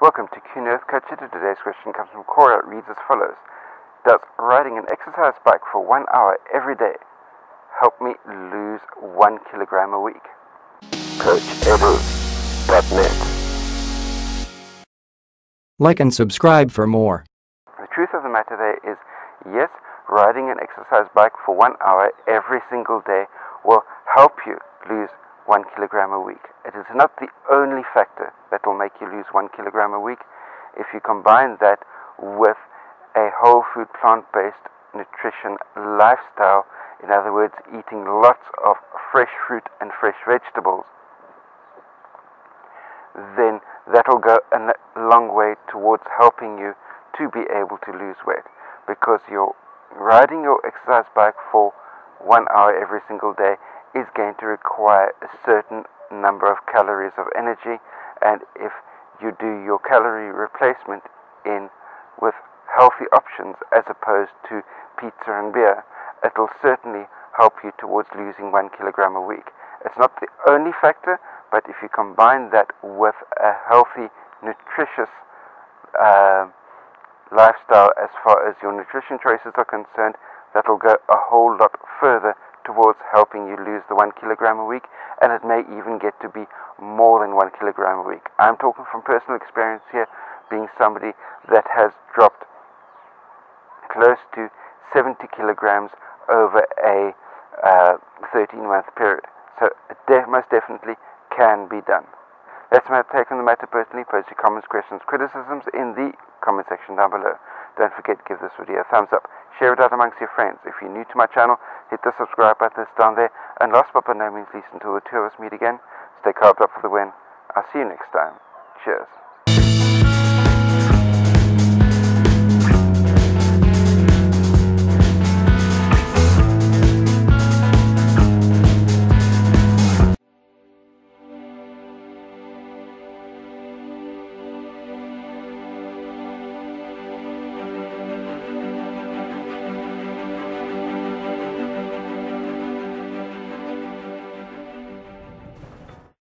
Welcome to Q Earth Culture. Today's question comes from Cora. It reads as follows Does riding an exercise bike for one hour every day help me lose one kilogram a week? CoachEdu.net. Like and subscribe for more. The truth of the matter there is yes, riding an exercise bike for one hour every single day will help you lose one kilogram a week. It is not the only factor that will make you lose one kilogram a week. If you combine that with a whole food plant based nutrition lifestyle, in other words, eating lots of fresh fruit and fresh vegetables, then that'll go a long way towards helping you to be able to lose weight because you're riding your exercise bike for one hour every single day is going to require a certain number of calories of energy and if you do your calorie replacement in with healthy options as opposed to pizza and beer, it'll certainly help you towards losing one kilogram a week. It's not the only factor, but if you combine that with a healthy, nutritious uh, lifestyle as far as your nutrition choices are concerned, that'll go a whole lot further towards helping you lose the one kilogram a week, and it may even get to be more than one kilogram a week. I'm talking from personal experience here, being somebody that has dropped close to 70 kilograms over a uh, 13 month period. So it de- most definitely can be done. That's my take on the matter personally. Post your comments, questions, criticisms in the comment section down below. Don't forget to give this video a thumbs up. Share it out amongst your friends. If you're new to my channel, hit the subscribe button that's down there. And last but by no means least, until the two of us meet again, stay carved up for the win. I'll see you next time. Cheers.